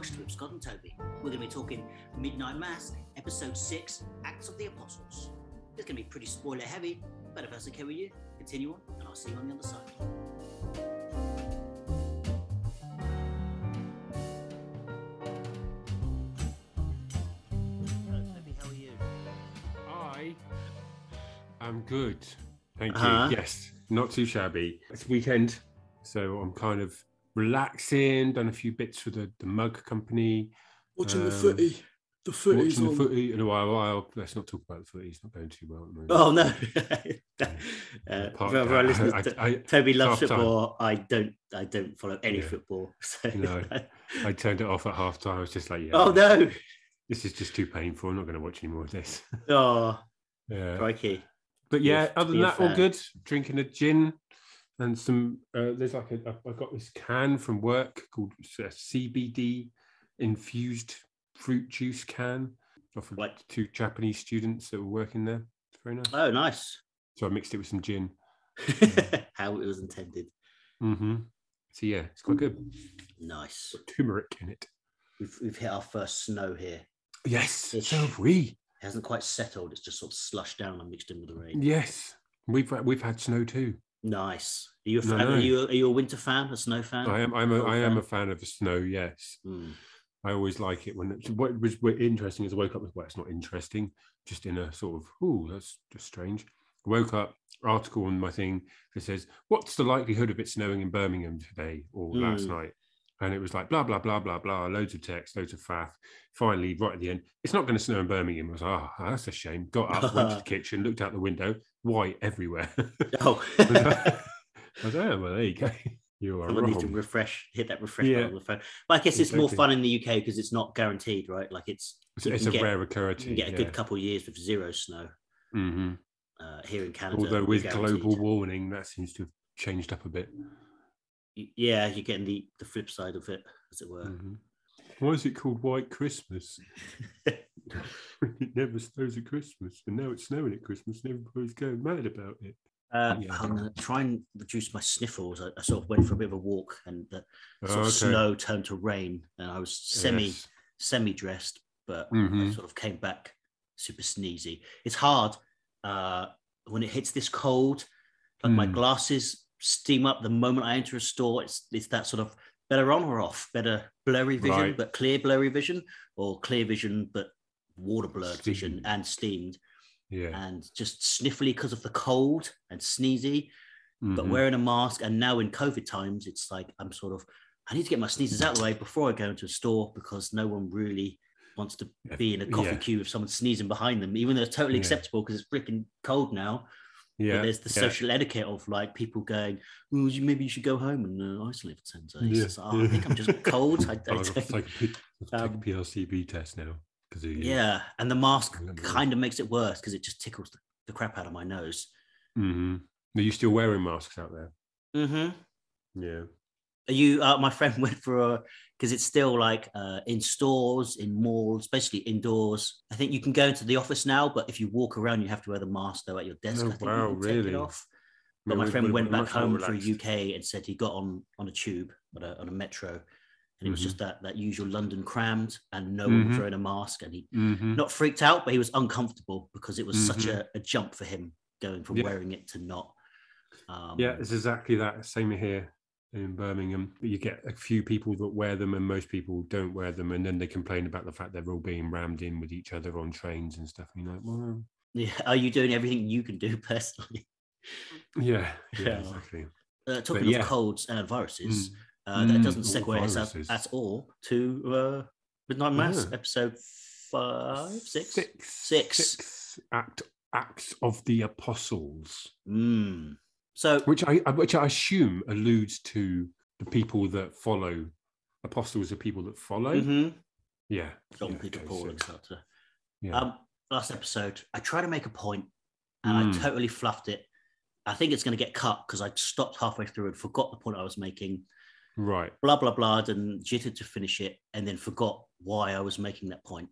Watched with Scott and Toby. We're going to be talking Midnight Mass, Episode 6, Acts of the Apostles. It's going to be pretty spoiler heavy, but if that's okay with you, continue on, and I'll see you on the other side. Toby, how are you? I am good. Thank Uh-huh. you. Yes, not too shabby. It's weekend, so I'm kind of relaxing, done a few bits for the, the mug company. Watching the Um, footy. The footy's watching on. the footy in a while. while. Let's not talk about the footy. It's not going too well at the moment. Oh, no. uh, Apart- for, for our I- listeners, I- I- Toby loves time. football. I don't. I don't follow any Yeah. football. So. No. I turned it off at half time. I was just like, yeah, oh no! this is just too painful. I'm not going to watch any more of this. Oh, Yeah. crikey! But yeah, other than that, all good. Drinking a gin and some. Uh, there's like a. I got this can from work called a CBD infused fruit juice can. Offered like two Japanese students that were working there. It's very nice. Oh, nice. So I mixed it with some gin. How it was intended. hmm So yeah, it's quite good. Nice. Got turmeric in it. We've we've hit our first snow here. Yes, Ish. so have we. It hasn't quite settled. It's just sort of slushed down and mixed in with the rain. Yes, we've we've had snow too. Nice. Are you a fan? no. Are you are you a winter fan? A snow fan? I am. I'm a. I am fan? a fan of the snow. Yes. Mm. I always like it when it, what was interesting is I woke up with well, it's not interesting, just in a sort of oh, that's just strange. I woke up, article on my thing that says, What's the likelihood of it snowing in Birmingham today or last Mm. night? And it was like blah blah blah blah blah, loads of text, loads of faff. Finally, right at the end, it's not going to snow in Birmingham. I was like, oh, that's a shame. Got up, went to the kitchen, looked out the window, white everywhere. Oh, I was like, oh, well, there you go. You are someone needs to refresh, hit that refresh Yeah. button on the phone. But I guess it's more fun in the UK because it's not guaranteed, right? Like it's It's, it's a get- rare you occurrence. can get a good couple of years with zero snow hmm uh, here in Canada. Although with guaranteed. global warming, that seems to have changed up a bit. Yeah, you're getting the the flip side of it, as it were. Mhm. Why is it called White Christmas? it never snows at Christmas, and now it's snowing at Christmas, and everybody's going mad about it. Uh, Yeah. I'm going to try and reduce my sniffles. I, I sort of went for a bit of a walk, and the sort Oh, of snow turned to rain, and I was semi Yes. semi dressed, but I Mhm. sort of came back super sneezy. It's hard uh, when it hits this cold. Like my Mm. glasses steam up the moment I enter a store. It's it's that sort of better on or off, better blurry vision Right. but clear blurry vision, or clear vision but water blurred vision and steamed, Yeah. and just sniffly because of the cold and sneezy but Mhm. wearing a mask and now in covid times it's like i'm sort of i need to get my sneezes out of the way before i go into a store because no one really wants to be in a coffee yeah. queue with someone sneezing behind them even though it's totally Yeah. acceptable because it's freaking cold now but yeah. there's the yeah. social etiquette of like people going you, maybe you should go home and uh, isolate for 10 days Yeah, It's like, oh, i think i'm just cold I, I I've got to don't- take a, P- I've got to take a Um, PLCB test now because you. yeah and the mask kind of makes it worse because it just tickles the, the crap out of my nose hmm Are you still wearing masks out there? mm-hmm Yeah. Are you uh, my friend went for a because it's still like uh, in stores in malls basically indoors i think you can go into the office now but if you walk around you have to wear the mask though at your desk Oh, i think wow, you can take really? it off but my friend went back home for relaxed. uk and said he got on on a tube on a, on a metro and it was Mhm. just that that usual london crammed and no one was Mhm. wearing a mask and he Mhm. not freaked out but he was uncomfortable because it was such Mhm. a, a jump for him going from Yeah. wearing it to not um, Yeah, it's exactly that. Same here in Birmingham. You get a few people that wear them, and most people don't wear them, and then they complain about the fact they're all being rammed in with each other on trains and stuff. And you're like, well, yeah are you doing everything you can do personally yeah, yeah, Yeah. exactly. Uh, talking yeah. of colds and viruses, Mm. uh, that Mm, doesn't segue us viruses. at all to uh, Midnight Mass, Yeah. episode five, six. Six, Six. six act acts of the apostles, Mm. So, which I which I assume alludes to the people that follow. Apostles are people that follow. mhm, Yeah, John yeah, Peter okay, Paul, so- etc. yeah. Um, last episode, I tried to make a point and Mm. I totally fluffed it. I think it's going to get cut because I stopped halfway through and forgot the point I was making. right. Blah blah blah, and jittered to finish it, and then forgot why I was making that point.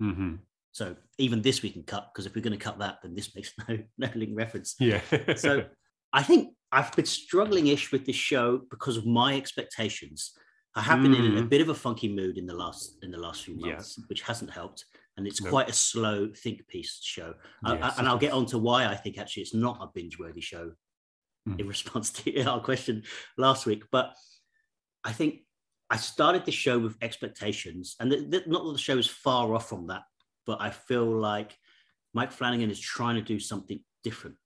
hmm So even this we can cut because if we're going to cut that, then this makes no no link reference. Yeah. So I think I've been struggling ish with this show because of my expectations. I have been in a Mm. bit of a funky mood in the last in the last few Yeah. months, which hasn't helped. And it's No. quite a slow think piece show. I- I- and I'll get on to why I think actually it's not a binge worthy show Mm. in response to our question last week. But I think I started the show with expectations, and th- th- not that the show is far off from that, but I feel like Mike Flanagan is trying to do something different,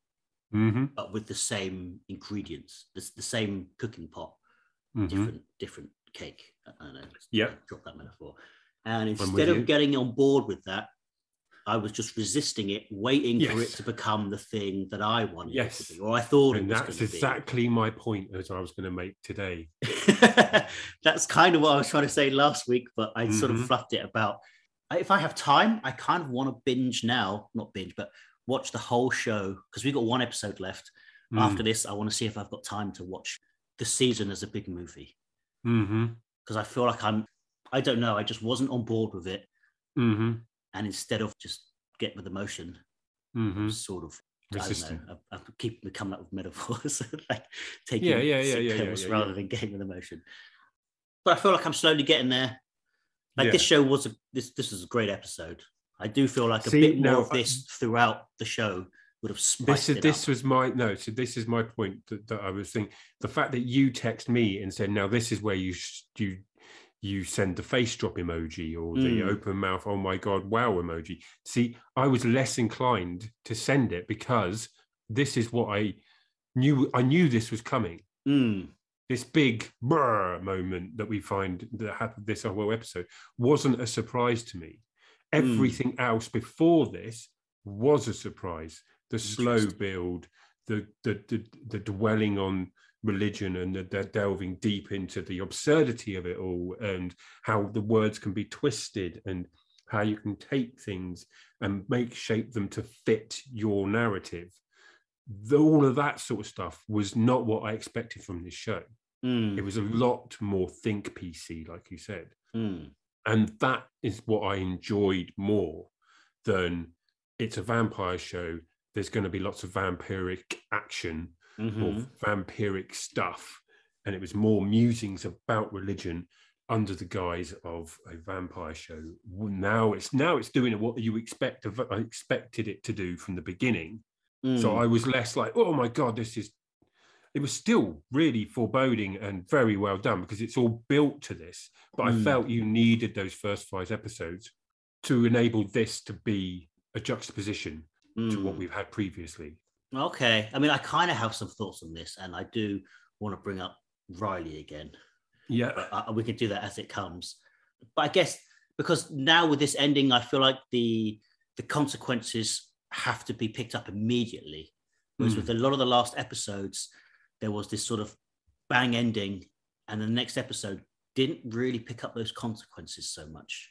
hmm but with the same ingredients, the, the same cooking pot, hmm different different cake. I don't know. Yeah. drop that metaphor. And instead you. of getting on board with that, I was just resisting it, waiting for it to become the thing that I wanted it Yes. to be, or I thought And it was that's to be. exactly my point as I was going to make today. That's kind of what I was trying to say last week, but I sort of Mhm. fluffed it about. If I have time, I kind of want to binge now, not binge, but watch the whole show because we've got one episode left. After this, I want to see if I've got time to watch the season as a big movie because I feel like I'm, I don't know, I just wasn't on board with it. hmm And instead of just get with emotion, hmm sort of, Resistant. I don't know, I, I keep coming up with metaphors, like taking Yeah, yeah, yeah, yeah, yeah, pills yeah, rather yeah. than getting with emotion. But I feel like I'm slowly getting there. Like this show was a this this is a great episode. I do feel like a See, bit more of this throughout the show would have This spiced is it this up. was my no. So this is my point that, that I was thinking. The fact that you text me and said, "Now this is where you you you send the face drop emoji or the Mm. open mouth, oh my god, wow emoji." See, I was less inclined to send it because this is what I knew. I knew this was coming. Mm, This big brr moment that we find that happened this whole episode wasn't a surprise to me. Mm. Everything else before this was a surprise. The slow build, the the the, the dwelling on religion and the, the delving deep into the absurdity of it all and how the words can be twisted and how you can take things and make shape them to fit your narrative. The- all of that sort of stuff was not what I expected from this show. mm, It was a lot more think piece, like you said mm, and that is what I enjoyed more than it's a vampire show. There's going to be lots of vampiric action or mhm. vampiric stuff, and it was more musings about religion under the guise of a vampire show. Now it's now it's doing what you expect of I expected it to do from the beginning. So Mm. I was less like, oh my god, this is. It was still really foreboding and very well done because it's all built to this. But I Mm. felt you needed those first five episodes to enable this to be a juxtaposition to what Mm. we've had previously. Okay. I mean, I kind of have some thoughts on this, and I do want to bring up Riley again. Yeah, But uh, we can do that as it comes. But I guess because now with this ending, I feel like the the consequences have to be picked up immediately. Whereas Mm. with a lot of the last episodes, there was this sort of bang ending, and the next episode didn't really pick up those consequences so much.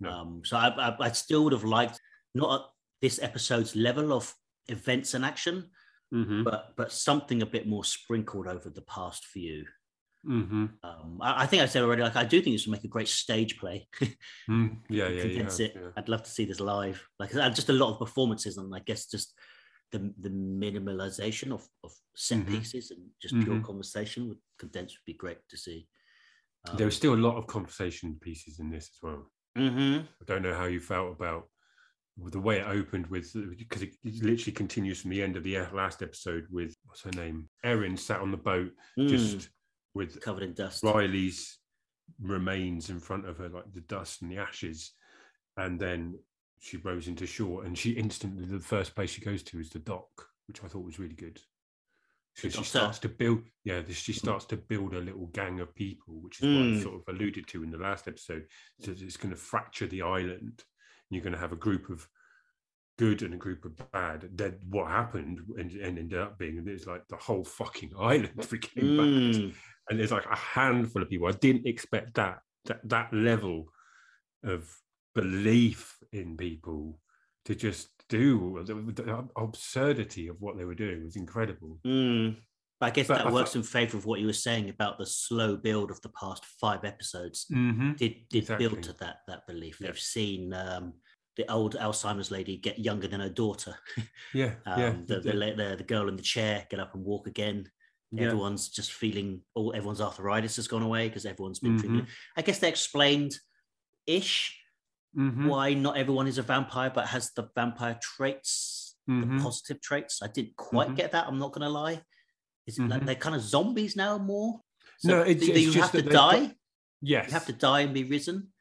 No. Um, so I, I, I still would have liked not at this episode's level of events and action, hmm but but something a bit more sprinkled over the past few. hmm Um, I, I think I said already, like I do think this would make a great stage play. Mm, yeah, yeah, yeah, it. yeah. I'd love to see this live. Like just a lot of performances, and I guess just the the minimalization of, of set Mhm. pieces and just pure Mhm. conversation would condensed would be great to see. Um, There was still a lot of conversation pieces in this as well. mhm. I don't know how you felt about the way it opened with because it literally continues from the end of the last episode with what's her name, Erin sat on the boat Mm, just with covered in dust. Riley's remains in front of her, like the dust and the ashes, and then she rows into shore, and she instantly the first place she goes to is the dock, which I thought was really good. So she starts to build, yeah, she starts to build a little gang of people, which is what I Mm. sort of alluded to in the last episode. So it's going to fracture the island. And you're going to have a group of good and a group of bad. Then what happened and, and ended up being is like the whole fucking island became bad Mm, and there's like a handful of people. I didn't expect that that that level of belief in people to just do the, the absurdity of what they were doing was incredible. mm. But I guess But that I works thought- in favor of what you were saying about the slow build of the past five episodes. Mm-hmm. Did did Exactly. build to that that belief. Yeah. They've seen um, the old Alzheimer's lady get younger than her daughter. Yeah, Um, yeah. the, the, the the girl in the chair get up and walk again. Yeah. Everyone's just feeling all everyone's arthritis has gone away because everyone's been. Mhm. I guess they explained ish Mhm, why not everyone is a vampire but has the vampire traits, mhm. the positive traits. I didn't quite Mhm. get that. I'm not gonna lie. Is it like Mhm. they're kind of zombies now more? No, it's- it's you have to they've got- die. Yes. You have to die and be risen.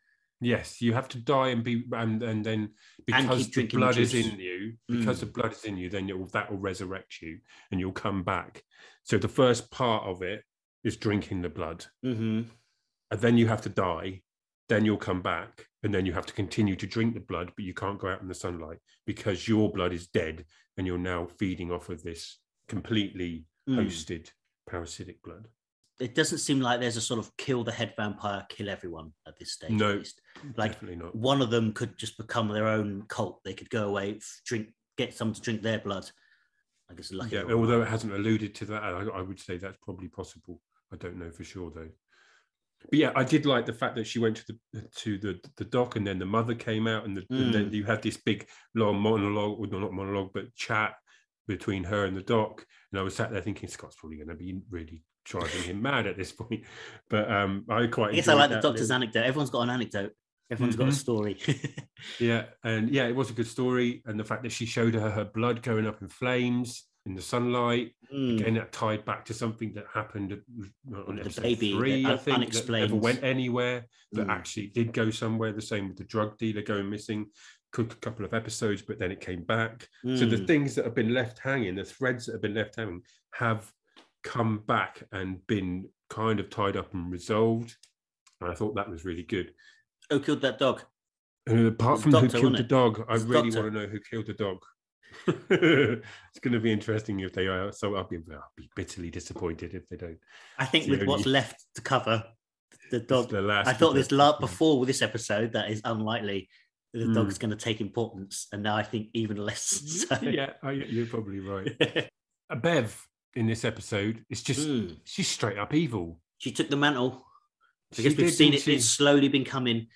Yes, you have to die and be and and then because keep the blood is in you, because Mm. the blood is in you, then you'll, that will resurrect you and you'll come back. So the first part of it is drinking the blood, hmm and then you have to die. Then you'll come back, and then you have to continue to drink the blood, but you can't go out in the sunlight because your blood is dead, and you're now feeding off of this completely Mm. hosted parasitic blood. It doesn't seem like there's a sort of kill the head vampire, kill everyone at this stage. No. Like, Definitely not. One of them could just become their own cult. They could go away, drink, get someone to drink their blood. I guess lucky. Yeah, although it hasn't alluded to that, I, I would say that's probably possible. I don't know for sure though. But yeah, I did like the fact that she went to the to the the dock, and then the mother came out, and, the, and then Mm. you had this big long monologue, or not monologue, but chat between her and the doc. And I was sat there thinking, Scott's probably going to be really driving him mad at this point. But um, I quite. I guess I like the doctor's little- anecdote. Everyone's got an anecdote. Everyone's got a Mhm. story. Yeah, and yeah, it was a good story, and the fact that she showed her her blood going up in flames in the sunlight. Mm. Again, that tied back to something that happened on The episode baby, three, I think, that never unexplained. went anywhere, but Mm. actually did go somewhere. The same with the drug dealer going missing, a couple of episodes, but then it came back. So the Mm. things that have been left hanging, the threads that have been left hanging, have come back and been kind of tied up and resolved. And I thought that was really good. Who killed that dog? And apart from Doctor, who killed the dog, I really Doctor. want to know who killed the dog. it's going to be interesting if they are. So I'll be, I'll be bitterly disappointed if they don't. I think with what's left to cover, the dog. the last. I thought this lot before with this episode that is unlikely. The Mm. dog's going to take importance, and now I think even less. So. yeah, I, you're probably right. A Bev in this episode is just Mm. she's straight up evil. She took the mantle. I She guess we've seen it. she? It's slowly been coming.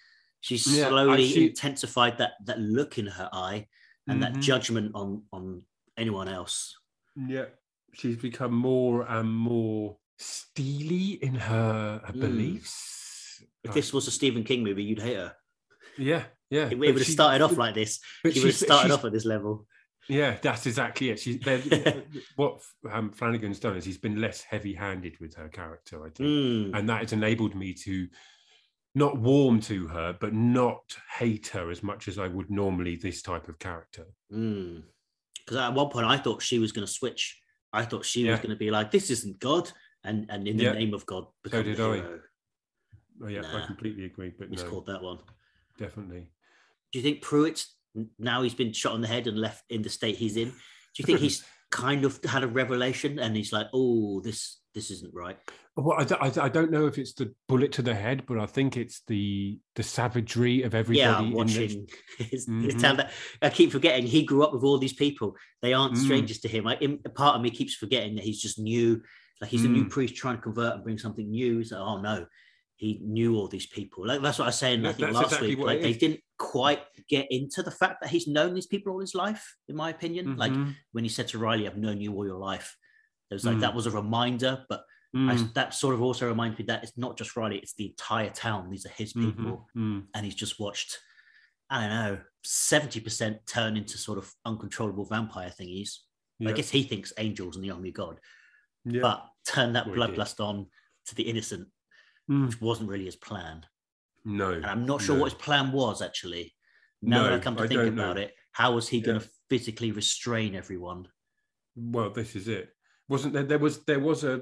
She's Yeah, slowly see- intensified that that look in her eye and that Mhm. judgment on on anyone else. Yeah, she's become more and more steely in her, her Mm. beliefs. If Like, this was a Stephen King movie, you'd hate her. yeah, yeah, It, would have she- started off like this. but She would have started off at this level. Yeah, that's exactly it. She's what um, Flanagan's done is he's been less heavy-handed with her character, I think, Mm. and that has enabled me to not warm to her, but not hate her as much as I would normally this type of character. Hmm. Because at one point I thought she was going to switch. I thought she was going to be like, "This isn't God," and and in the Yeah. name of God, become did the I. Oh, yeah, I completely agree, but He's no, called that one. definitely. Do you think Pruitt, now he's been shot on the head and left in the state he's in, do you think he's kind of had a revelation and he's like, oh, this this isn't right? Well, I, I I don't know if it's the bullet to the head, but I think it's the the savagery of everybody. yeah, the- watching his Mhm. town. That I keep forgetting he grew up with all these people. They aren't Mm. strangers to him. Like in, a part of me keeps forgetting that he's just new. Like he's a new Mm. priest trying to convert and bring something new. So oh no, he knew all these people. Like that's what I was saying. I think last exactly week, like they is. didn't quite get into the fact that he's known these people all his life. In my opinion, like Mhm. when he said to Riley, "I've known you all your life." It was like Mm. that was a reminder, but I, Mm, that sort of also reminds me that it's not just Riley; it's the entire town. These are his mhm, people mm. and he's just watched, I don't know, 70% turn into sort of uncontrollable vampire thingies. I guess he thinks angels and the only God, yeah. but turn that Well, bloodlust on to the innocent, Mm. which wasn't really his plan. no, And I'm not sure no. what his plan was actually. Now that I No, come to I think about know. it, how was he going to physically restrain everyone? Well, this is it. Wasn't there? There was there was a,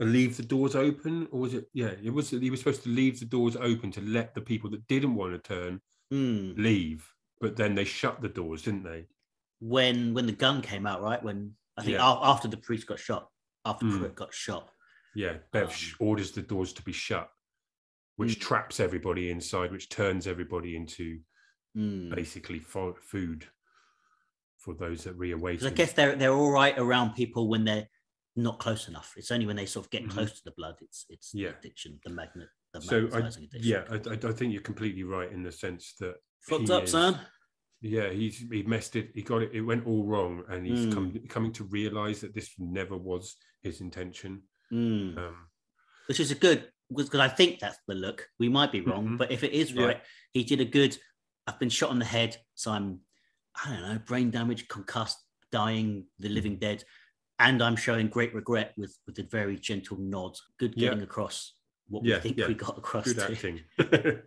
a leave the doors open, or was it? Yeah, it was. He was supposed to leave the doors open to let the people that didn't want to turn Hmm. leave, but then they shut the doors, didn't they? When when the gun came out, right? When I think Yeah. after the priest got shot, after Mm. Pruitt got shot. Yeah, Bev Um, orders the doors to be shut, which Mm. traps everybody inside, which turns everybody into Hmm. basically fo- food for those that reawaken. I guess they're they're all right around people when they're not close enough. It's only when they sort of get Mhm. close to the blood. It's it's the addiction, the magnet, the so I, addiction. yeah, I, I think you're completely right in the sense that fucked up, is- son. yeah, he's he messed it. He got it. It went all wrong, and he's Mm. come, coming to realize that this never was his intention. Mm. Um, which is a good because I think that's the look. We might be wrong, Mhm. but if it is Yeah. right, he did a good. I've been shot on the head, so I'm I don't know, brain damage, concussed, dying, the living dead, and I'm showing great regret with with a very gentle nod. Good Yeah. getting across what Yeah, we think yeah. we got across. good to. acting.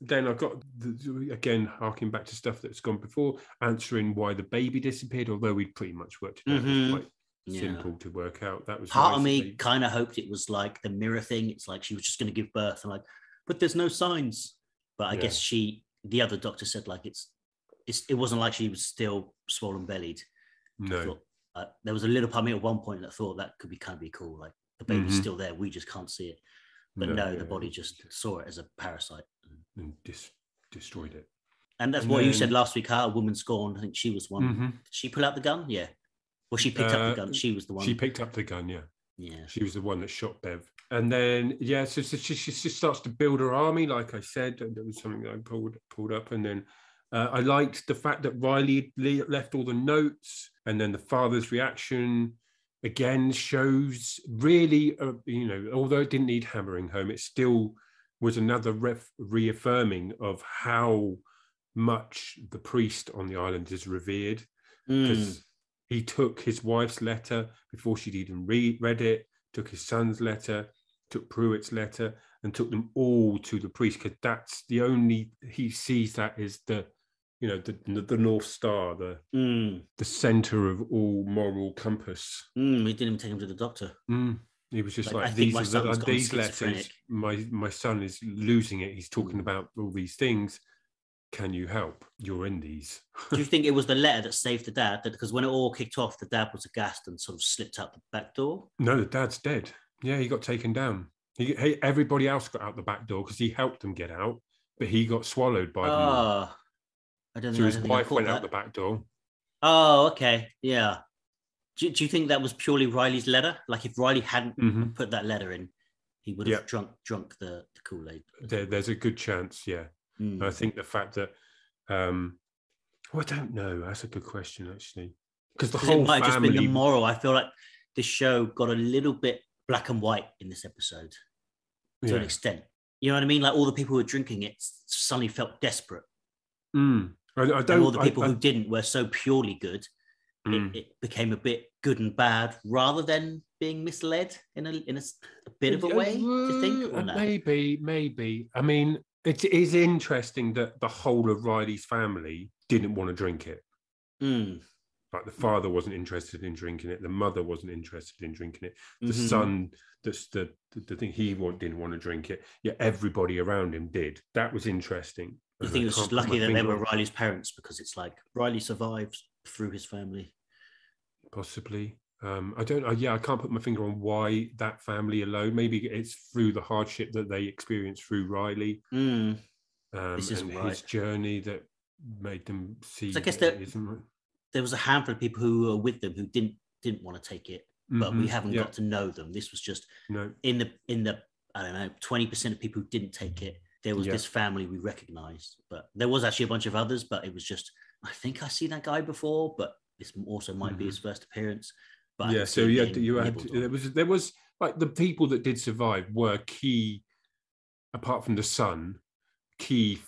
then I've got the, again harking back to stuff that's gone before, answering why the baby disappeared. Although we'd pretty much worked it out, it Mhm. was quite Yeah. simple to work out. That was Part of me kind of hoped it was like the mirror thing. It's like she was just going to give birth, and like, but there's no signs. But I Yeah. guess she, the other doctor said like it's it wasn't like she was still swollen bellied. no. thought, uh, there was a little part of me at one point that thought that could be kind of be cool. Like the baby's Mhm. still there, we just can't see it. But no, yeah, the body just saw it as a parasite. and dis- destroyed it. And that's And what you said last week. How a woman scorned. I think she was one. Mhm. She pull out the gun? Yeah. Well, she picked up Uh, the gun. She was the one. She picked up the gun. Yeah. yeah. She was the one that shot Bev. And then, yeah, so, so she, she, she starts to build her army, like I said. and That was something that I pulled pulled up. And then uh, I liked the fact that Riley left all the notes, and then the father's reaction again shows really, uh, you know, although it didn't need hammering home, it still was another ref- reaffirming of how much the priest on the island is revered Mm. because he took his wife's letter before she'd even read, read it, took his son's letter, took Pruitt's letter, and took them all to the priest because that's the only he sees that is the, you know, the the North Star, the Mm. the center of all moral compass. Mm. We didn't even take him to the doctor. Mm. He was just Like, like, these are the, these letters. My my son is losing it. He's talking Mm. about all these things. Can you help? You're in these. Do you think it was the letter that saved the dad? That because when it all kicked off, the dad was aghast and sort of slipped out the back door. No, the dad's dead. Yeah, he got taken down. He, he everybody else got out the back door because he helped them get out, but he got swallowed by them. I don't So know. His don't think I wife went that. out the back door. Oh, okay, yeah. Do, do you think that was purely Riley's letter? Like if Riley hadn't Mhm. put that letter in, he would have Yeah. drunk drunk the, the Kool Aid. There, there's a good chance, yeah. Mm. I think the fact that, um, well, I don't know. That's a good question actually, because the whole it might have just been family. the moral. I feel like this show got a little bit black and white in this episode to an extent. You know what I mean? Like all the people who were drinking it suddenly felt desperate, Mm. I, I don't. and all the people I- who didn't were so purely good. Mm. It, it became a bit good and bad rather than being misled in a in a, a bit of a way. Do you think? Uh, no? Maybe, maybe. I mean, it is interesting that the whole of Riley's family didn't want to drink it. Mm, Like the father wasn't interested in drinking it, the mother wasn't interested in drinking it, the mhm. son, that's the, the thing he want, didn't want to drink it. Yet everybody around him did. That was interesting. You And think it was just lucky that they were Riley's parents because it's like Riley survives through his family. possibly. Um, I don't. Uh, yeah, I can't put my finger on why that family alone. Maybe it's through the hardship that they experienced through Riley. Mm. um, This and right. his journey that made them see. So I guess that that- it isn't right. There was a handful of people who were with them who didn't didn't want to take it, but we Mhm, haven't yeah, got to know them. This was just no, in the in the I don't know twenty percent of people who didn't take it. There was Yeah. this family we recognised, but there was actually a bunch of others. But it was just I think I see that guy before, but this also might be Mhm. his first appearance. But yeah. So see it you had being you had there was there was like the people that did survive were key, apart from the son, key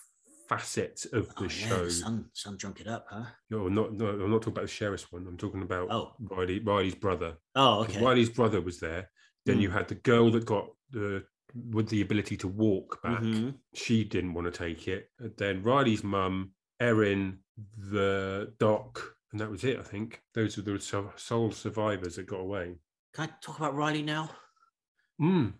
facets of the Oh, show. son, son drunk it up, huh? No, not no, I'm not talking about the sheriff's one. I'm talking about Oh. Riley Riley's brother. Oh, okay. Riley's brother was there. Then Mm. you had the girl that got the with the ability to walk back. Mhm. She didn't want to take it. And then Riley's mum, Erin, the doc, and that was it. I think those were the sole survivors that got away. Can I talk about Riley now? Mm.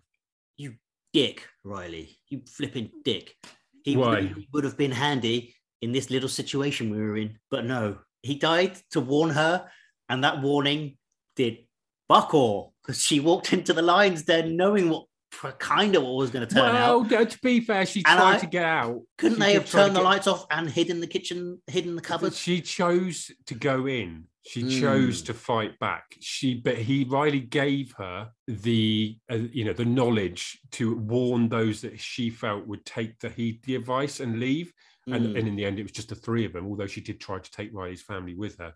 You dick, Riley. You flipping dick. He Why? would have been handy in this little situation we were in, but no. He died to warn her, and that warning did buck all because she walked into the lion's den knowing what kind of what was going to turn out. Well, to be fair, she And tried I- to get out. Couldn't She they have turned the get- lights off and hid in the kitchen, hid in the cupboard? She chose to go in. She chose Mm. to fight back. She, but he Riley gave her the, uh, you know, the knowledge to warn those that she felt would take the heed the advice and leave. and, Mm. and in the end it was just the three of them although she did try to take riley's family with her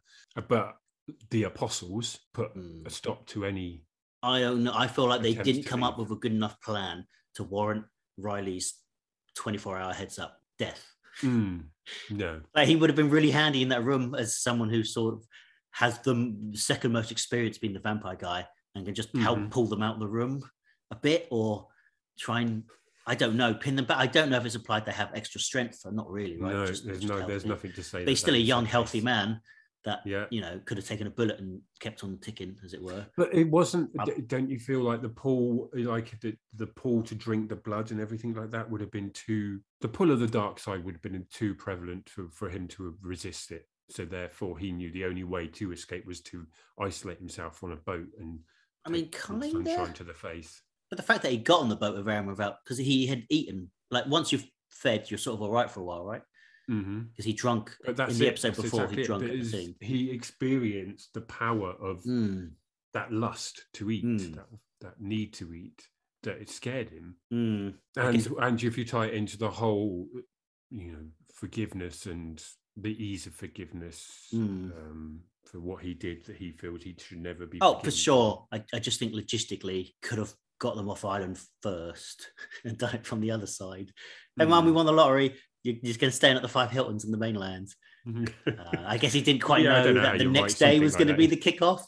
but the apostles put Mm. a stop to any I don't know. I feel like they didn't come up with a good enough plan to warrant Riley's 24 hour heads up death. Mm, no Like he would have been really handy in that room as someone who sort of has the second most experience being the vampire guy and can just help Mhm. pull them out of the room a bit or try and I don't know pin them back. I don't know if it's implied they have extra strength or not really. Right? no Just- there's just no help there's nothing to say he's still a young, healthy man that yeah you know could have taken a bullet and kept on ticking, as it were. but it wasn't Um, don't you feel like the pull like the, the pull to drink the blood and everything like that would have been too the pull of the dark side would have been too prevalent for, for him to resist it so therefore he knew the only way to escape was to isolate himself on a boat and I mean, the kinda. sunshine to the face But the fact that he got on the boat with Erin without because he had eaten like once you've fed, you're sort of all right for a while, right? Hmm Because he drunk but that's in the it. episode That's before. exactly he it. drunk But at the scene. he experienced the power of Mm, that lust to eat Mm. that, that need to eat that it scared him mm. And guess- and if you tie it into the whole you know forgiveness and the ease of forgiveness Mm. um, for what he did that he feels he should never be Oh, for sure. I, I just think logistically could have got them off island first and done it from the other side. Hey, mum, we Mm. won the lottery. You're just going to stay in at the five Hiltons in the mainland. Uh, I guess he didn't quite Yeah, know know that the next write day was like going to be the kickoff.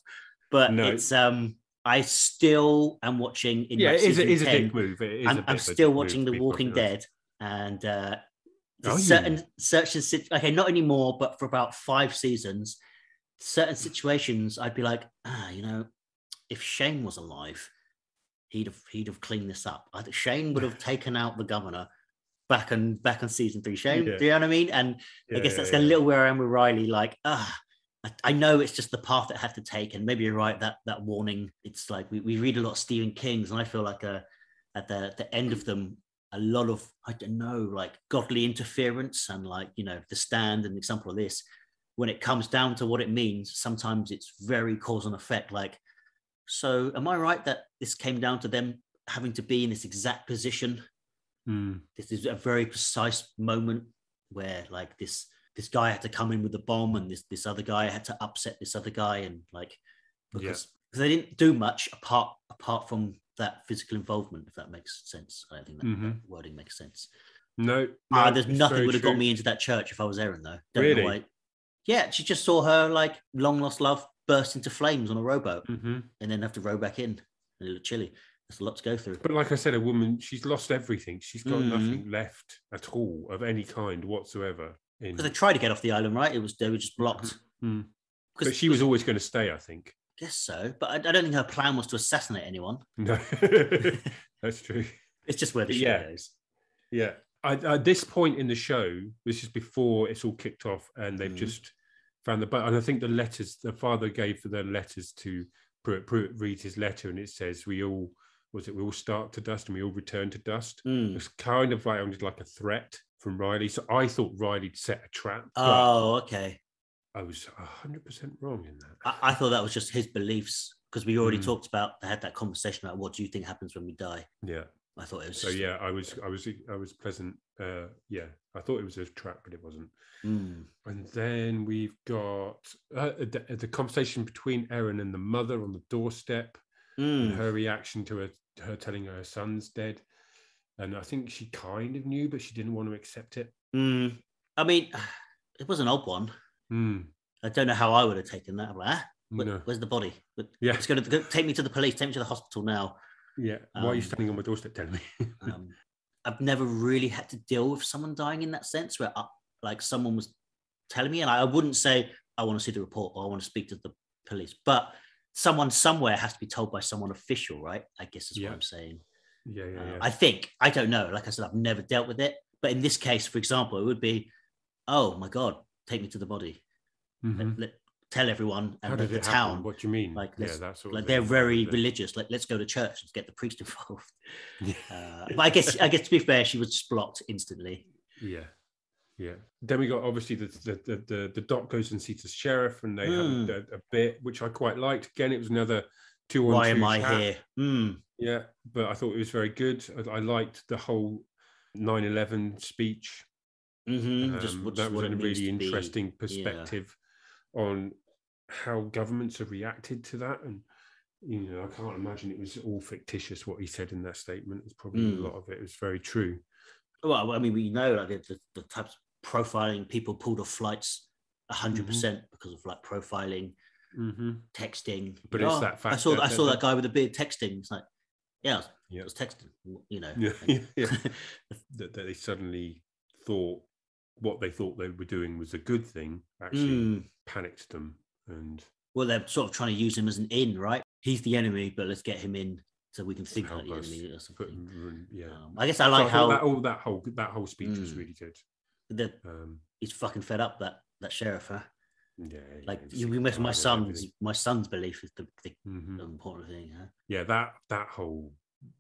But No. it's um, I still am watching. In yeah it is, it is a 10, dick move it is a I'm, bit I'm dick still watching The Walking. Dead, and uh, you? certain sit- okay, not anymore, but for about five seasons, certain situations, I'd be like, ah, you know, if Shane was alive, he'd have he'd have cleaned this up. Shane would have taken out the governor back on back on season three. Shane, Yeah. do you know what I mean? And I guess that's yeah. a little where I am with Riley. Like, ah, I, I know it's just the path it had to take, and maybe you're right that that warning. It's like we, we read a lot of Stephen King's, and I feel like uh at the the end of them, a lot of I don't know, like godly interference, and like you know, the stand, an example of this. When it comes down to what it means, sometimes it's very cause and effect. Like, so am I right that this came down to them having to be in this exact position Mm. this is a very precise moment where like this this guy had to come in with the bomb and this this other guy had to upset this other guy and like because because they didn't do much apart apart from that physical involvement if that makes sense i don't think that, that Mhm. wording makes sense no, ah no, there's nothing would have got me into that church if i was erin though don't Really? know why yeah she just saw her like long lost love burst into flames on a rowboat Mhm. and then have to row back in and it looked chilly there's a lot to go through But like I said, a woman, she's lost everything. She's got Mhm. nothing left at all of any kind whatsoever. In, because they tried to get off the island right it was they were just blocked Mm. because but she was always going to stay, I think. I guess so, but I, I don't think her plan was to assassinate anyone. No, that's true. It's just where the show yeah. goes. Yeah. I, at this point in the show, this is before it's all kicked off, and they've Mhm. just found the. But and I think the letters the father gave for the letters to Pruitt, Pruitt reads his letter, and it says, "We all was it we all start to dust, and we all return to dust." Mm. It's kind of like like a threat from Riley. So I thought Riley'd set a trap, Oh, okay. I was hundred percent wrong in that. I, I thought that was just his beliefs because we already Mm. talked about I had that conversation about what do you think happens when we die. Yeah. I thought it was So yeah, I was I was I was pleasant. Uh, yeah, I thought it was a trap, but it wasn't. Mm. And then we've got uh, the, the conversation between Erin and the mother on the doorstep, Mm. her reaction to her, her telling her, her son's dead. And I think she kind of knew, but she didn't want to accept it. Mm. I mean, it was an odd one. Hmm. I don't know how I would have taken that. I'm like, ah, where- No. where's the body? But Yeah. it's going to take me to the police. Take me to the hospital now. Yeah. Why are you Um, standing on my doorstep telling me? um, I've never really had to deal with someone dying in that sense, where uh, like someone was telling me, and I, I wouldn't say I want to see the report or I want to speak to the police, but someone somewhere has to be told by someone official, right? I guess is Yeah. what I'm saying. yeah, yeah, Uh, yeah. I think I don't know. Like I said, I've never dealt with it, but in this case, for example, it would be, oh my god, take me to the body, Let- Mhm. let- tell everyone and the it happen? town. What do you mean? Like, yeah, let's- that sort Like they're very Yeah. religious. Like let's go to church and get the priest involved. Yeah. Uh, but I guess, I guess to be fair, she was just blocked instantly. Yeah, yeah. Then we got obviously the the the, the, the doc goes and sees the sheriff, and they Mm. have a, a bit which I quite liked. Again, it was another two on Why am I chat. here? Mm, Yeah, but I thought it was very good. I, I liked the whole 9/11 speech Mhm, just Um, what- that just was a really interesting yeah. perspective on how governments have reacted to that and you know i can't imagine it was all fictitious what he said in that statement it's probably Mm. a lot of it was very true Well, I mean, we know like the, the, the types of profiling people pulled off flights hundred Mhm. percent because of like profiling, mm-hmm. texting. But it's that I fact saw that- I saw that- that guy with the beard texting. It's like, yeah, Yeah. I was texting. You know. yeah, yeah, yeah. that, that they suddenly thought what they thought they were doing was a good thing actually Mm. panicked them and Well, they're sort of trying to use him as an in, right? He's the enemy, but let's get him in so we can think like the enemy or something. them- yeah Um, I guess I So like how that all that whole that whole speech was Mm. really good the, um he's fucking fed up that that sheriff, huh? yeah Like you sick miss my son's everything. my son's belief is the, the Mhm. important thing, huh? yeah that that whole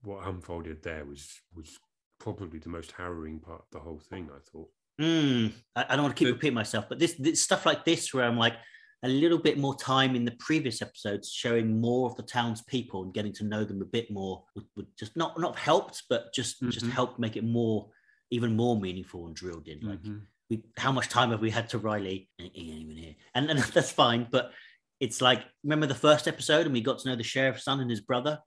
what unfolded there was was probably the most harrowing part of the whole thing i thought Mm, I, I don't want to keep The- repeating myself, but this, this stuff like this, where I'm like a little bit more time in the previous episodes, showing more of the townspeople and getting to know them a bit more, would, would just not not helped, but just just Mhm. helped make it more, even more meaningful and drilled in. Like Mhm. we, how much time have we had to Riley? He he ain't even here, and, and that's fine. But it's like remember the first episode, and we got to know the sheriff's son and his brother.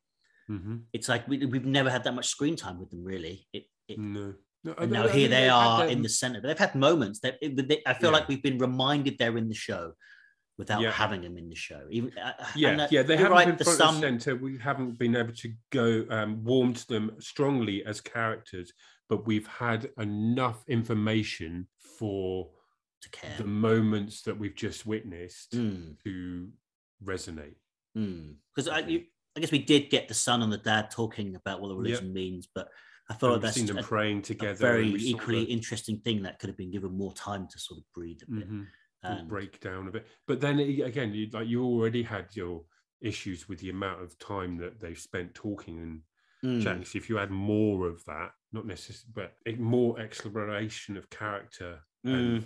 Mhm. It's like we, we've never had that much screen time with them, really. It, it, no no and here they are in the center. But they've had moments that it, they, I feel Yeah. like we've been reminded they're in the show without Yeah. having them in the show. Even uh, uh, yeah, and, uh, yeah, they haven't right, been the front some- and center. We haven't been able to go um, warm to them strongly as characters, but we've had enough information for to care. the moments that we've just witnessed Mm, to resonate. Because I, you, I guess we did get the son and the dad talking about what the Yep. religion means, but I feel like that's seen them a, praying together. very and we saw equally the- interesting thing that could have been given more time to sort of breathe a bit. Mhm. the And, breakdown of it. But then again, you like you already had your issues with the amount of time that they've spent talking and mm, chatting. If you had more of that, not necessarily, but more exploration of character and mm,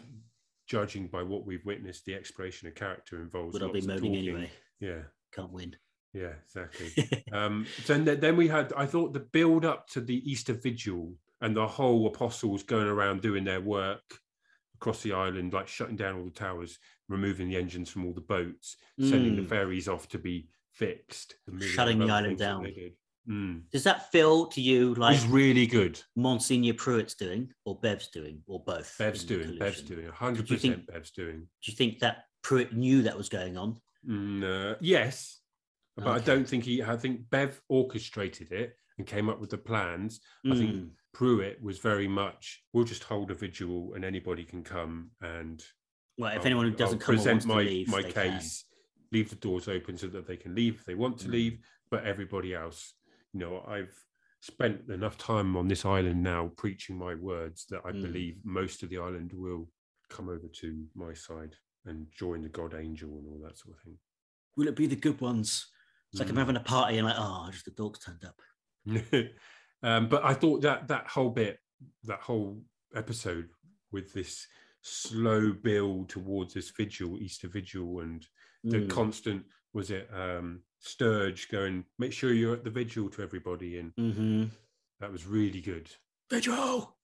judging by what we've witnessed, the exploration of character involves. would I be moaning anyway? Yeah, Can't win. yeah, exactly. um, then then we had, I thought, the build up to the Easter Vigil and the whole apostles going around doing their work across the island, like shutting down all the towers, removing the engines from all the boats, sending the Mm. ferries off to be fixed, Shutting the island down. Mm. Does that feel to you like It's really good. Monsignor Pruitt's doing, or Bev's doing, or both? Bev's doing, Bev's doing, hundred percent. Bev's doing. Do you think that Pruitt knew that was going on? Mm, uh, yes, but I don't think he. I think Bev orchestrated it and came up with the plans. I think Mm, Pruitt was very much. We'll just hold a vigil and anybody can come and. well, if I'll- anyone who I'll doesn't come or present my to leave, my they can. case, leave the doors open so that they can leave if they want to Mm. leave. But everybody else, you know, I've spent enough time on this island now preaching my words that I Mm. believe most of the island will come over to my side and join the God Angel and all that sort of thing. Will it be the good ones? It's like I'm Mm. having a party and like, oh, just the dogs turned up. um, but I thought that that whole bit, that whole episode with this slow build towards this vigil, Easter vigil, and the Mm, constant was it um, Sturge going, make sure you're at the vigil to everybody, and mhm. that was really good. Vigil!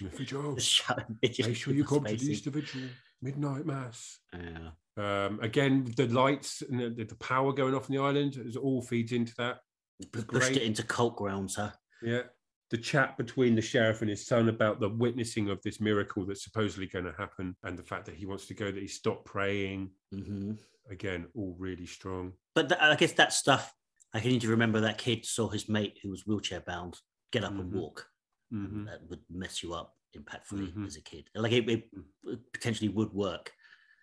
Vigil, vigil make sure you come to the. Easter vigil, midnight mass. Yeah. Um, again, the lights and the, the power going off in the island, it all feeds into that. P- Pushed great. it into cult grounds, huh? Yeah. The chat between the sheriff and his son about the witnessing of this miracle that's supposedly going to happen and the fact that he wants to go, that he stopped praying. hmm Again, all really strong. But th- I guess that stuff, I can need to remember that kid saw his mate who was wheelchair bound get up and Mhm. walk. Mhm. That would mess you up impactfully Mhm. as a kid. Like it, it potentially would work.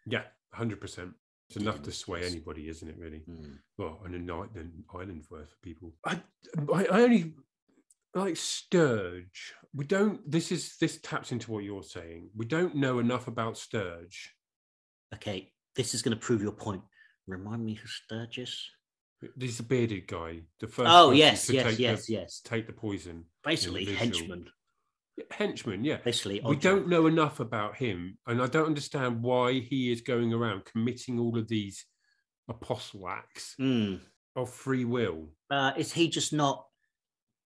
Yeah, 100%. It's enough to sway anybody, isn't it, really? Mm. Well, on an island, an island worth of people. I, I, I only like Sturge. We don't, this is, this taps into what you're saying. We don't know enough about Sturge. Okay, this is going to prove your point. Remind me who Sturge is? This is a bearded guy. The first Oh yes, yes, take yes, the, yes. take the poison. Basically, henchman. Henchman, yeah. Basically, We don't know enough about him, and I don't understand why he is going around committing all of these apostle acts Mm. of free will. Uh, is he just not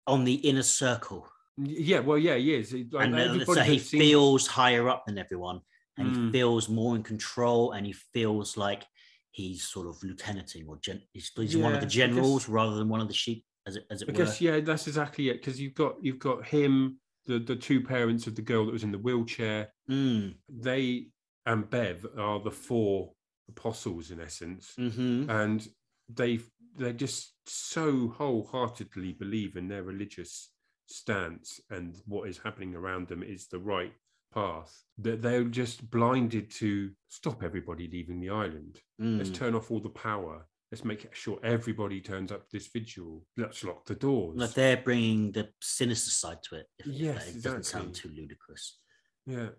on the inner circle? Yeah, well, yeah, he is. Like, and uh, so he seen- feels higher up than everyone, and he Mm. feels more in control, and he feels like he's sort of lieutenanting or gen- he's, he's one of the generals rather than one of the sheep, as it as it I were. guess yeah, that's exactly it. Because you've got you've got him, the the two parents of the girl that was in the wheelchair. Mm, They and Bev are the four apostles in essence, mhm. and they they just so wholeheartedly believe in their religious stance and what is happening around them is the right path that they're just blinded to stop everybody leaving the island let's Mm. turn off all the power let's make sure everybody turns up to this vigil let's lock the doors Like they're bringing the sinister side to it. If, if Yes, that- it doesn't sound too ludicrous. yeah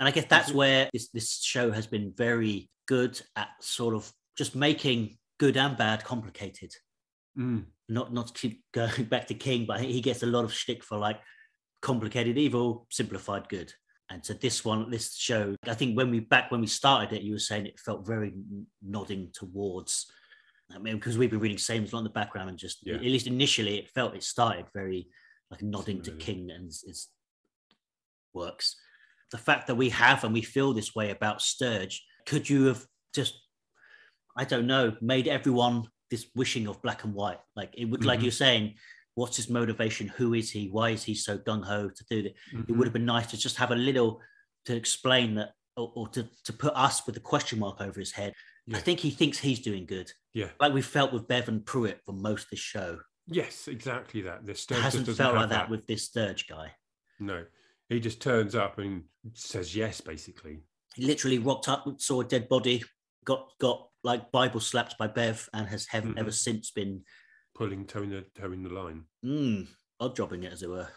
And I guess that's where this, this show has been very good at sort of just making good and bad complicated. Mm. Not not to keep going back to King, but he gets a lot of shtick for like complicated evil, simplified good. And so this one, this show, I think when we back when we started it, you were saying it felt very nodding towards. I mean, because we've been reading Salem's Lot in the background, and just Yeah. at least initially, it felt it started very like nodding to King and his works. The fact that we have and we feel this way about Sturge, could you have just, I don't know, made everyone this wishing of black and white? Like it would, like Mhm. you're saying, what's his motivation? Who is he? Why is he so gung ho to do that? It Mhm. would have been nice to just have a little to explain that, or, or to, to put us with a question mark over his head. I think he thinks he's doing good. Yeah. Like we felt with Bev and Pruitt for most of the show. yes exactly that the It Sturge hasn't felt like that with this Sturge guy. no he just turns up and says yes basically he literally rocked up, saw a dead body, got got like Bible slapped by Bev, and has have Mhm. ever since been pulling towing the towing the line mm, odd jobbing it, as it were,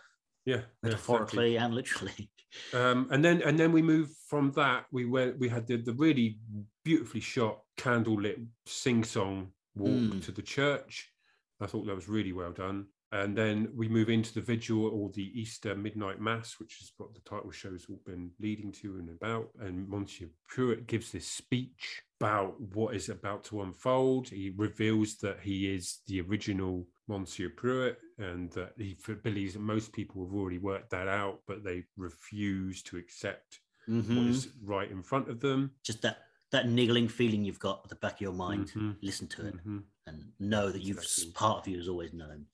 yeah yeah, exactly. metaphorically and literally. Um, and then and then we moved from that. We went. We had the, the really beautifully shot candlelit sing song walk Mm. to the church. I thought that was really well done. And then we move into the vigil or the Easter midnight mass, which is what the title show's all been leading to and about. And Monsignor Pruitt gives this speech about what is about to unfold. He reveals that he is the original Monsignor Pruitt and that he believes that most people have already worked that out, but they refuse to accept what Mhm. is right in front of them. Just that that niggling feeling you've got at the back of your mind. Mhm, Listen to it mhm. and know that you've Exactly. part of you has always known.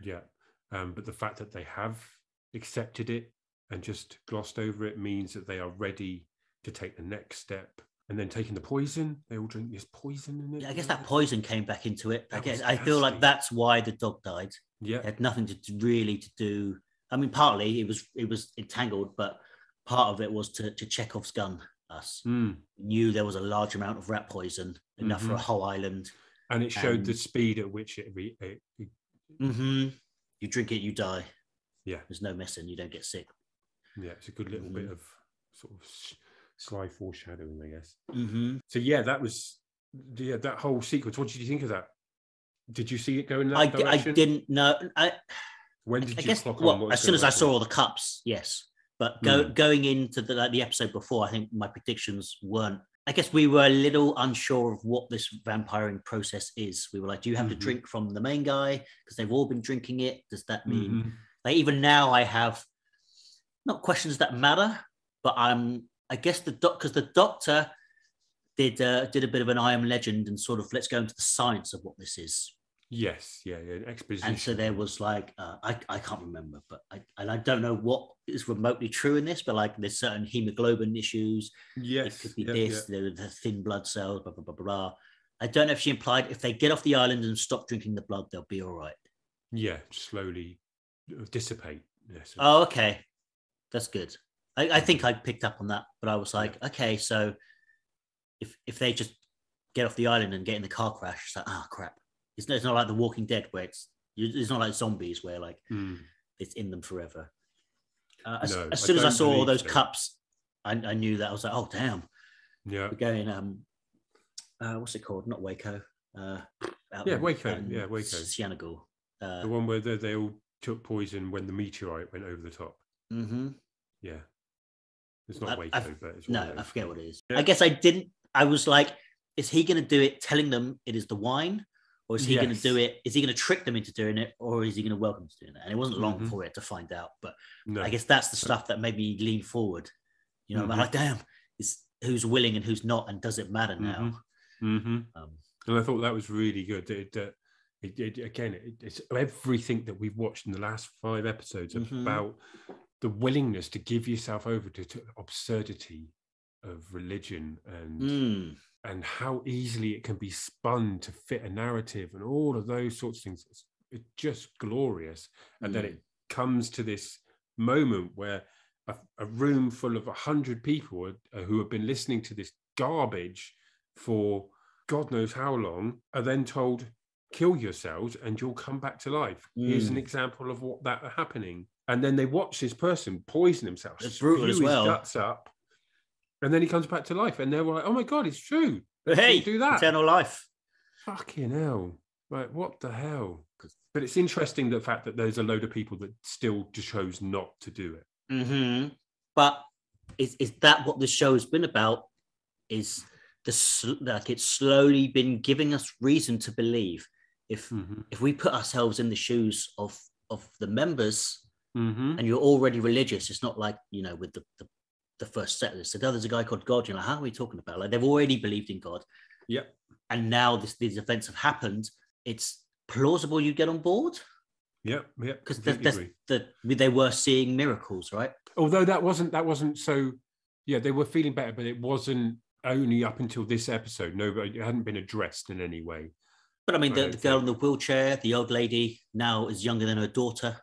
Yeah. Um, but the fact that they have accepted it and just glossed over it means that they are ready to take the next step. And then taking the poison, they all drink this poison in it. Yeah, I guess that poison came back into it. I guess I feel like that's why the dog died. Yeah. It had nothing to really to do. I mean, partly it was it was entangled, but part of it was to to Chekhov's gun us. Mm. Knew there was a large amount of rat poison, enough for a whole island. And it showed the Um, speed at which it, re- it, it hmm You drink it, you die. Yeah. There's no messing. You don't get sick. yeah, it's a good little bit Mhm. of sort of sly foreshadowing, I guess. hmm So yeah, that was yeah, that whole sequence. What did you think of that? Did you see it go in that I, di- I didn't know. I, When did I you guess clock on? well, what as soon as I saw all the cups, yes. But go, Hmm. going into the, like, the episode before, I think my predictions weren't. I guess we were a little unsure of what this vampiring process is. We were like, do you have to Mhm. drink from the main guy because they've all been drinking it? Does that mean Mhm. like even now I have not questions that matter, but I'm I guess the doc because the doctor did uh, did a bit of an I am legend and sort of let's go into the science of what this is. Yes, yeah, yeah, exposition. And so there was like uh, I I can't remember, but I and I don't know what is remotely true in this, but like there's certain hemoglobin issues. yes, it could be yeah, this. There were the thin blood cells. Blah blah blah blah. blah. I don't know if she implied if they get off the island and stop drinking the blood, they'll be all right. yeah, yeah, slowly uh, dissipate. Yes. Oh, okay. That's good. I, I think I picked up on that, but I was like, okay, so if if they just get off the island and get in the car crash, it's like, ah, crap. It's, not- it's not like The Walking Dead where it's it's not like zombies where like Mm. it's in them forever. Uh, as, No, as I soon as I saw all those so. cups, I, I knew that I was like, oh damn, Yeah, we're going. Um, uh, what's it called? Not Waco. Uh, Yeah, in- Waco, in yeah, Waco. Sianagal. Uh, the one where they, they all took poison when the meteorite went over the top. hmm Yeah, it's not I- Waco, I've- but it's No, I forget what it is. Yeah. I guess I didn't. I was like, is he going to do it telling them it is the wine, or is he going to do it? Is he going to trick them into doing it, or is he going to welcome them to doing it? And it wasn't long Mhm. for it to find out, but No. I guess that's the stuff that made me lean forward. You know, I'm Mhm. like, damn, it's who's willing and who's not, and does it matter now? hmm Um, And I thought that was really good. That, that it, it, again, it, it's everything that we've watched in the last five episodes Mhm. about the willingness to give yourself over to, to absurdity of religion and mm, and how easily it can be spun to fit a narrative and all of those sorts of things. It's, it's just glorious. And then Mm. it comes to this moment where a, a room full of a hundred people who have been listening to this garbage for God knows how long are then told, kill yourselves and you'll come back to life. Here's an Mm. example of what that happening. And then they watch this person poison himself, It's brutal as spew his guts up, and then he comes back to life. And they're like, oh my God, it's true. but hey, do that. eternal life. Fucking hell. Like, what the hell? But it's interesting the fact that there's a load of people that still just chose not to do it. hmm But is is that what the show's been about? Is the like it's slowly been giving us reason to believe if Mm-hmm. if we put ourselves in the shoes of of the members Mm-hmm. and you're already religious, it's not like you know with the the, the first settlers. So there's a guy called God. You're like, how are we talking about? Like they've already believed in God, Yep. and now this, these events have happened. It's plausible you get on board Yep. Yep. because completely that's agree. the they were seeing miracles, right? Although that wasn't that wasn't so. Yeah, they were feeling better, but it wasn't only up until this episode. No, it hadn't been addressed in any way. But I mean, the, don't the girl in the wheelchair, the old lady now is younger than her daughter.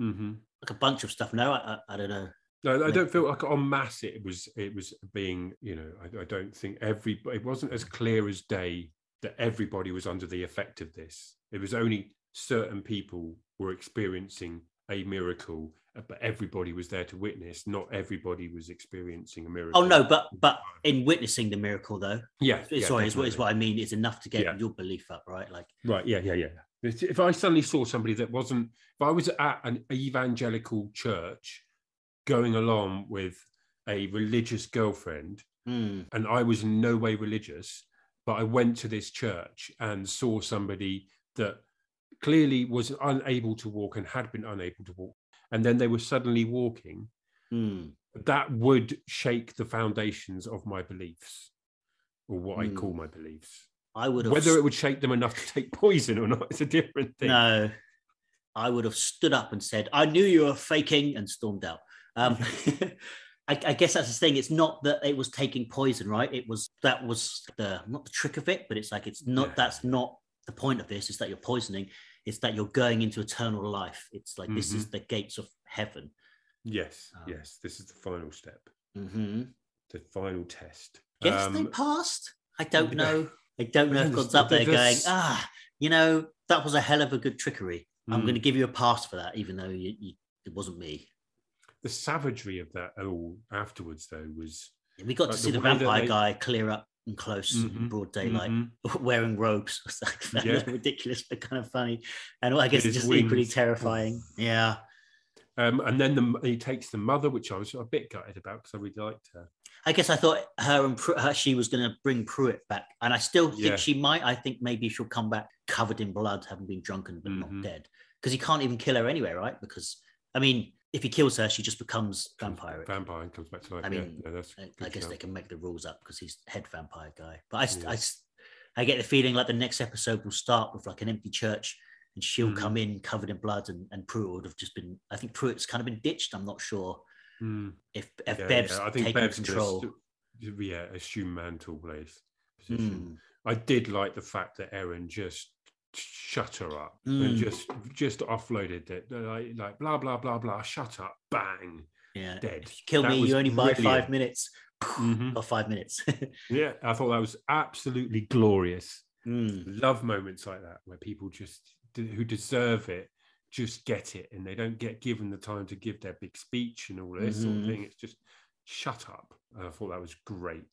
Mm-hmm. Like a bunch of stuff. No, I, I, I don't know. No, I don't feel like on mass it was it was being you know I, I don't think every it wasn't as clear as day that everybody was under the effect of this. It was only certain people were experiencing a miracle, uh, but everybody was there to witness. Not everybody was experiencing a miracle. Oh no, but but in witnessing the miracle though, yeah, yeah, sorry, is what, is what I mean. Is enough to get Yeah. your belief up, right? Like, Right. Yeah. Yeah. Yeah. If I suddenly saw somebody that wasn't, if I was at an evangelical church going along with a religious girlfriend hmm, and I was in no way religious, but I went to this church and saw somebody that clearly was unable to walk and had been unable to walk, and then they were suddenly walking, hmm. that would shake the foundations of my beliefs or what I Hmm. call my beliefs. I would have Whether it would shake them enough to take poison or not, it's a different thing. no, I would have stood up and said, "I knew you were faking," and stormed out. Um, I, I guess that's the thing. It's not that it was taking poison, right? It was that was the not the trick of it, but it's like it's not. Yeah. That's not the point of this. Is that you're poisoning. It's that you're going into eternal life. It's like this Mm-hmm. is the gates of heaven. Yes, Um, yes, this is the final step, hmm the final test. Guess they Um, passed. I don't know. I don't know if God's up there going, ah, you know, that was a hell of a good trickery. I'm Mm. going to give you a pass for that, even though you, you, it wasn't me. the savagery of that all afterwards, though, was We got Like to see the that vampire they- guy clear up and close in Mhm, broad daylight, Mhm. wearing robes. It's like that was Yeah. ridiculous, but kind of funny. And I guess it's just equally terrifying. Yeah. Um, and then the, he takes the mother, which I was a bit gutted about because I really liked her. I guess I thought her and her, she was going to bring Pruitt back, and I still think Yeah. she might. I think maybe she'll come back covered in blood, having been drunken but Mhm. not dead, because he can't even kill her anyway, right? Because I mean, if he kills her, she just becomes vampire. Vampire and comes back to life. I yeah, mean, no, that's I, I guess they can make the rules up because he's head vampire guy. But I, Yeah. I, I get the feeling like the next episode will start with like an empty church, and she'll Mhm. come in covered in blood, and, and Pruitt would have just been. I think Pruitt's kind of been ditched. I'm not sure Mm, if if yeah, Bev's yeah, I think taken Bev's control. Just, yeah, assume mantle place position. Mm. I did like the fact that Erin just shut her up Mm. and just just offloaded it like, like blah blah blah blah shut up bang Yeah, dead. kill That me, you only buy five minutes. Mhm. Or five minutes. yeah i thought that was absolutely glorious Mm. love moments like that where people just who deserve it just get it. And they don't get given the time to give their big speech and all this sort of Mhm. thing. It's just shut up. I thought that was great.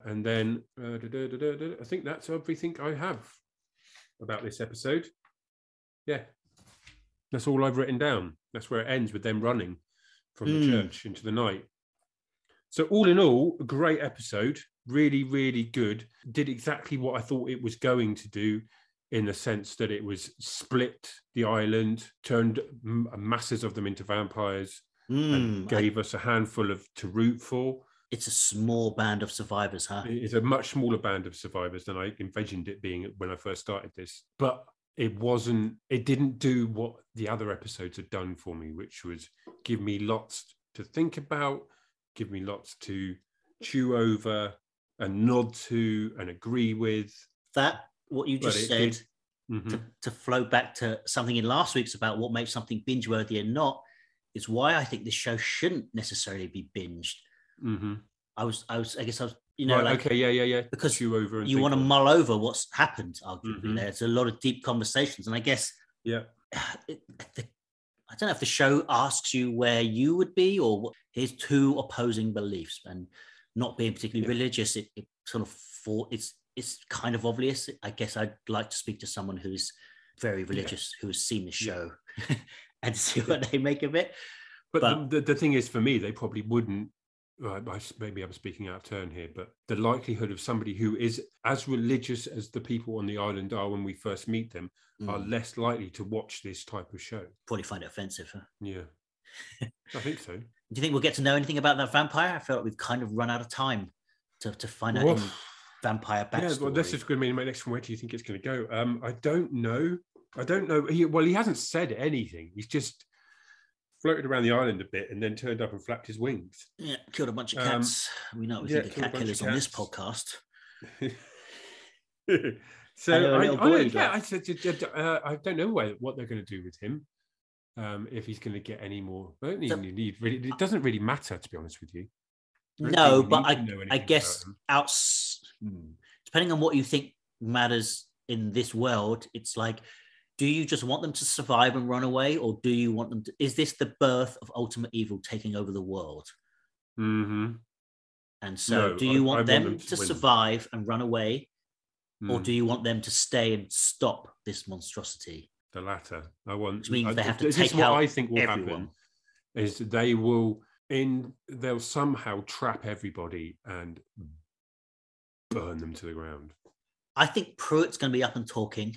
And then uh, da, da, da, da, da, i think that's everything i have about this episode. Yeah. That's all i've written down. That's where it ends with them running from the Mm. church into the night. So all in all a great episode. Really really good. Did exactly what i thought it was going to do in the sense that it was split the island, turned masses of them into vampires, and Mm, I- gave us a handful of to root for. it's a small band of survivors, huh? It's a much smaller band of survivors than I envisioned it being when I first started this. But it wasn't, it didn't do what the other episodes had done for me, which was give me lots to think about, give me lots to chew over and nod to and agree with. That what you just said Mhm. to, to flow back to something in last week's about what makes something binge worthy and not is why I think this show shouldn't necessarily be binged. Mhm. I was, I was, I guess I was, you know, right, like okay, yeah, yeah, yeah. because chew over and you want to mull over what's happened. Arguably, Mhm. there's a lot of deep conversations, and I guess Yeah. it, the, I don't know if the show asks you where you would be or what, here's two opposing beliefs, and not being particularly Yeah. religious, it, it sort of for it's it's kind of obvious. I guess I'd like to speak to someone who's very religious, who has seen the Yeah. show, and see what they make of it. But, But- the, the, thing is, for me, they probably wouldn't. Uh, maybe I'm speaking out of turn here, but the likelihood of somebody who is as religious as the people on the island are when we first meet them are Mm, less likely to watch this type of show. probably find it offensive. Huh? Yeah, I think so. Do you think we'll get to know anything about that vampire? I feel like we've kind of run out of time to, to find out Well, any vampire backstory. yeah, well, this is going to be my next one. Where do you think it's going to go? Um, I don't know. I don't know. He, well, he hasn't said anything. He's just floated around the island a bit and then turned up and flapped his wings. Yeah, killed a bunch of Um, cats. we know we yeah, think of a cat killers of on this podcast. so I I, I boy don't- yeah, I said uh, I don't know where, what they're going to do with him. Um, if he's going to get any more, I don't So- need really. It doesn't really matter, to be honest with you. I No, but I, I guess him. Hmm, depending on what you think matters in this world, it's like, do you just want them to survive and run away, or do you want them to? Is this the birth of ultimate evil taking over the world? Mhm. And so, No, do you I want want them, them to win. survive and run away, or Mm, do you want them to stay and stop this monstrosity? the latter? I want. Which means I- they have to this take what out I think will everyone. happen. Is they will in they'll somehow trap everybody and burn them to the ground. I think Pruitt's going to be up and talking.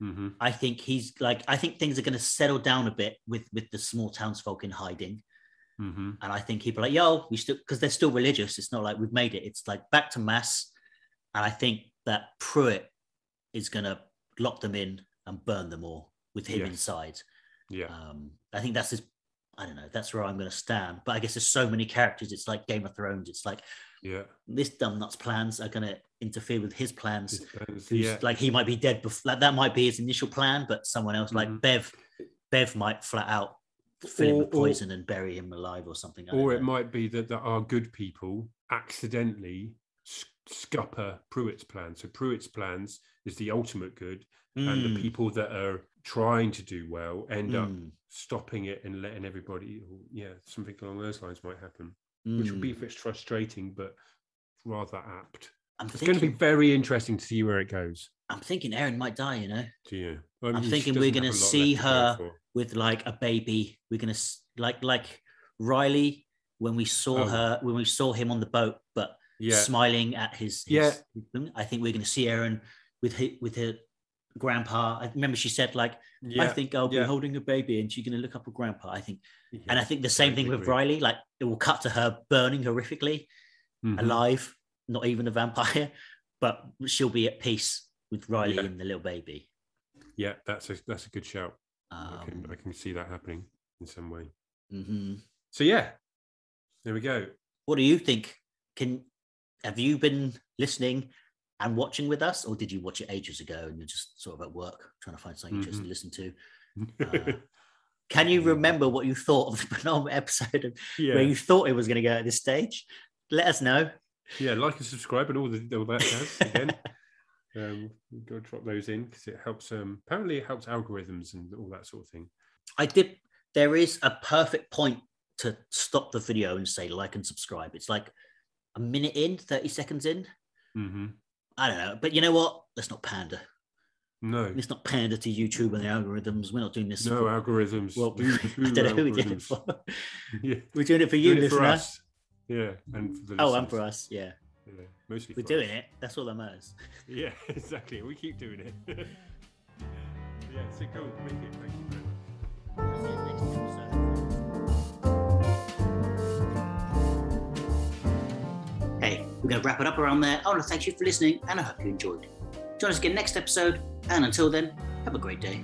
hmm I think he's like, I think things are going to settle down a bit with with the small townsfolk in hiding. hmm And I think people are like, yo, we still, because they're still religious. It's not like we've made it. It's like back to mass. And I think that Pruitt is going to lock them in and burn them all with him Yes. inside. Yeah. Um, I think that's his, I don't know, that's where I'm going to stand. But I guess there's so many characters. It's like Game of Thrones. It's like yeah. this dumb nuts plans are going to interfere with his plans. Depends. Who's Yeah. like he might be dead before like, that might be his initial plan, but someone else like Mhm. Bev, Bev might flat out fill him Or- with or- poison and bury him alive or something. I or it know. might be that there are good people accidentally scupper Pruitt's plan. So Pruitt's plans is the ultimate good, and the Mm, people that are trying to do well end up mm, stopping it and letting everybody. Yeah, something along those lines might happen, which will be mm. a bit frustrating, but rather apt. I'm It's thinking, going to be very interesting to see where it goes. I'm thinking Erin might die. You know, Do you? I I'm she thinking we're a lot see to her with like a baby. We're gonna like like Riley when we saw Oh. her when we saw him on the boat, but Yeah, smiling at his, his Yeah. I think we're gonna see Erin with her, with her grandpa. I remember she said like, yeah, I think I'll yeah. be holding a baby and she's gonna look up at grandpa. I think yeah, And I think the same thing totally with. Riley. Like it will cut to her burning horrifically, Mhm. alive, not even a vampire, but she'll be at peace with Riley and the little baby. Yeah, that's a that's a good shout. I can Um, I can see that happening in some way. mhm. So yeah, there we go. What do you think? Can have you been listening and watching with us, or did you watch it ages ago and you're just sort of at work trying to find something interesting to listen to? Uh, Can you remember what you thought of the penultimate episode of yeah, where you thought it was going to go at this stage? Let us know. yeah, like and subscribe and all the all that jazz again. um, we've got to drop those in because it helps. Um, apparently, it helps algorithms and all that sort of thing. I did. There is a perfect point to stop the video and say like and subscribe. It's like a minute in, 30 seconds in. hmm I don't know. But you know what? Let's not pander. No, Let's not pander to YouTube and the algorithms. We're not doing this. no for, algorithms. well, Boo- I don't know who we did it for. yeah. We're doing it for you, doing it for us. Yeah, and for the Oh, and for us. Yeah. Yeah, mostly We're for doing us. it. That's all that matters. Yeah, exactly. We keep doing it. Yeah, so go with Wicked. Thank you very much. We're going to wrap it up around there. I want to thank you for listening, and I hope you enjoyed. Join us again next episode, and until then, have a great day.